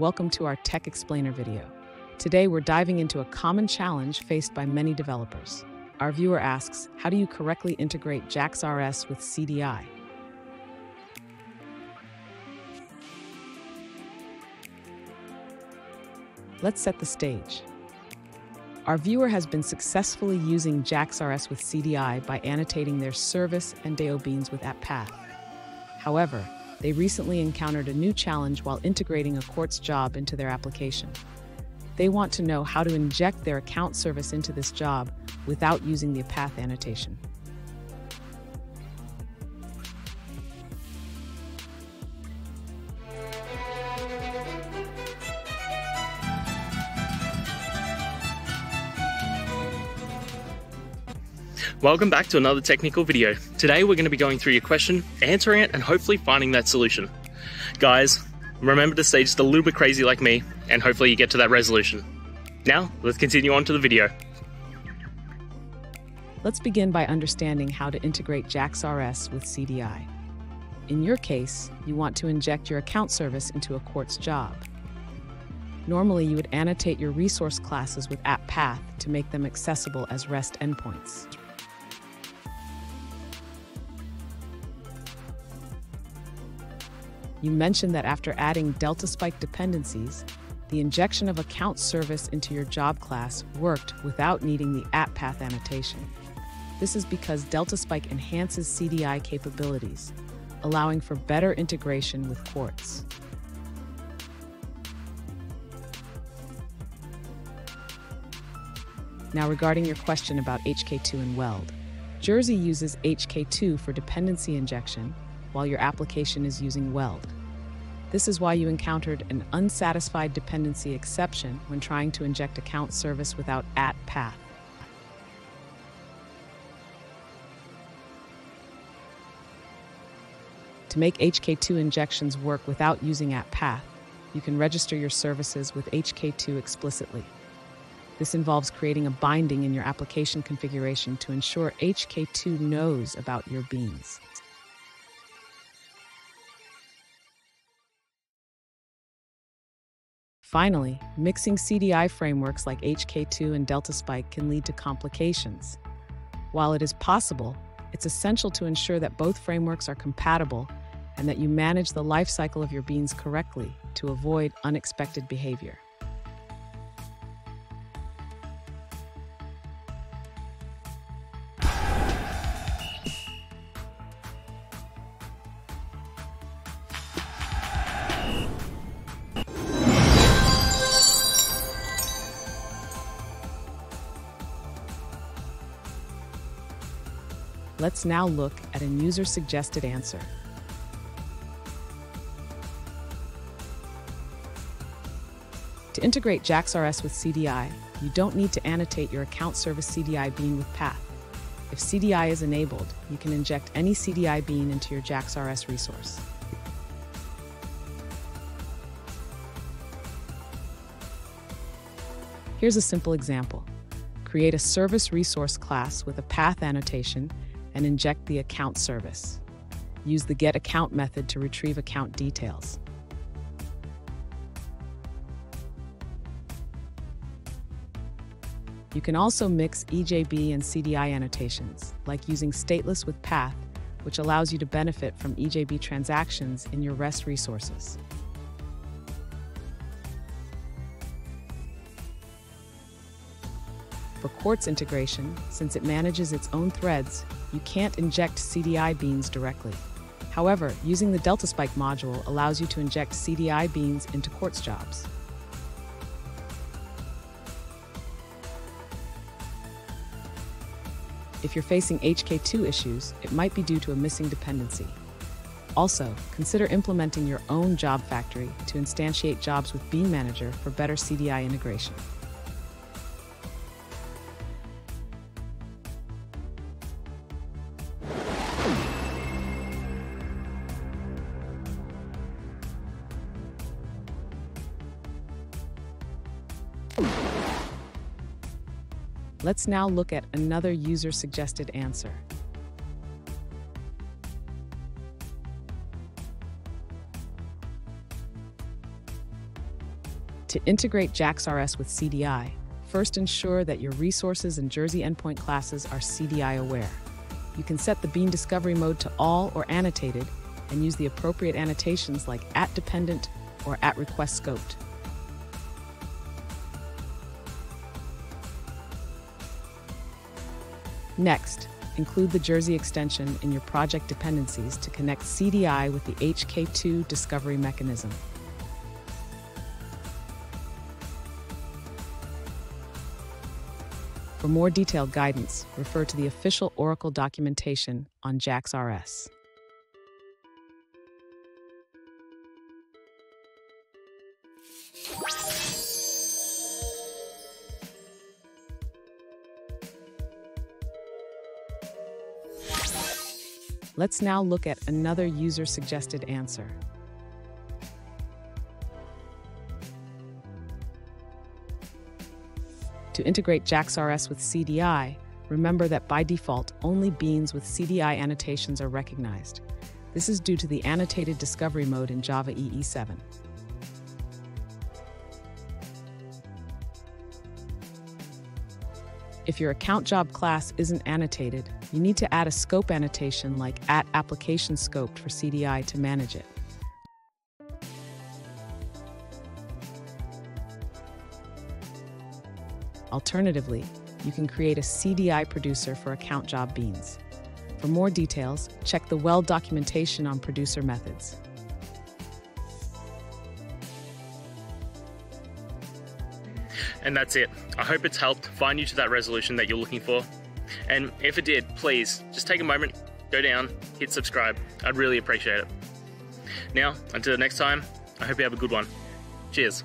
Welcome to our Tech Explainer video. Today we're diving into a common challenge faced by many developers. Our viewer asks, how do you correctly integrate JAX-RS with CDI? Let's set the stage. Our viewer has been successfully using JAX-RS with CDI by annotating their service and DAO beans with AppPath. However, they recently encountered a new challenge while integrating a Quartz job into their application. They want to know how to inject their account service into this job without using the path annotation. Welcome back to another technical video. Today we're going to be going through your question, answering it, and hopefully finding that solution. Guys, remember to stay just a little bit crazy like me, and hopefully you get to that resolution. Now, let's continue on to the video. Let's begin by understanding how to integrate JAX-RS with CDI. In your case, you want to inject your account service into a Quartz job. Normally, you would annotate your resource classes with app path to make them accessible as REST endpoints. You mentioned that after adding DeltaSpike dependencies, the injection of account service into your job class worked without needing the app path annotation. This is because DeltaSpike enhances CDI capabilities, allowing for better integration with Quartz. Now regarding your question about HK2 and Weld, Jersey uses HK2 for dependency injection while your application is using Weld. This is why you encountered an unsatisfied dependency exception when trying to inject account service without at path. To make HK2 injections work without using at path, you can register your services with HK2 explicitly. This involves creating a binding in your application configuration to ensure HK2 knows about your beans. Finally, mixing CDI frameworks like HK2 and DeltaSpike can lead to complications. While it is possible, it's essential to ensure that both frameworks are compatible and that you manage the lifecycle of your beans correctly to avoid unexpected behavior. Let's now look at a user-suggested answer. To integrate JAX-RS with CDI, you don't need to annotate your account service CDI bean with path. If CDI is enabled, you can inject any CDI bean into your JAX-RS resource. Here's a simple example. Create a service resource class with a path annotation and inject the account service. Use the getAccount method to retrieve account details. You can also mix EJB and CDI annotations, like using stateless with path, which allows you to benefit from EJB transactions in your REST resources. For Quartz integration, since it manages its own threads, you can't inject CDI beans directly. However, using the DeltaSpike module allows you to inject CDI beans into Quartz jobs. If you're facing HK2 issues, it might be due to a missing dependency. Also, consider implementing your own job factory to instantiate jobs with Bean Manager for better CDI integration. Let's now look at another user-suggested answer. To integrate JAX-RS with CDI, first ensure that your resources and Jersey endpoint classes are CDI aware. You can set the bean discovery mode to all or annotated and use the appropriate annotations like at dependent or at request scoped. Next, include the Jersey extension in your project dependencies to connect CDI with the HK2 discovery mechanism. For more detailed guidance, refer to the official Oracle documentation on JAX-RS. Let's now look at another user-suggested answer. To integrate JAX-RS with CDI, remember that by default, only beans with CDI annotations are recognized. This is due to the annotated discovery mode in Java EE 7. If your account job class isn't annotated, you need to add a scope annotation like at application scoped for CDI to manage it. Alternatively, you can create a CDI producer for account job beans. For more details, check the Weld documentation on producer methods. And that's it. I hope it's helped find you to that resolution that you're looking for. And if it did, please just take a moment, go down, hit subscribe. I'd really appreciate it. Now, until next time, I hope you have a good one. Cheers.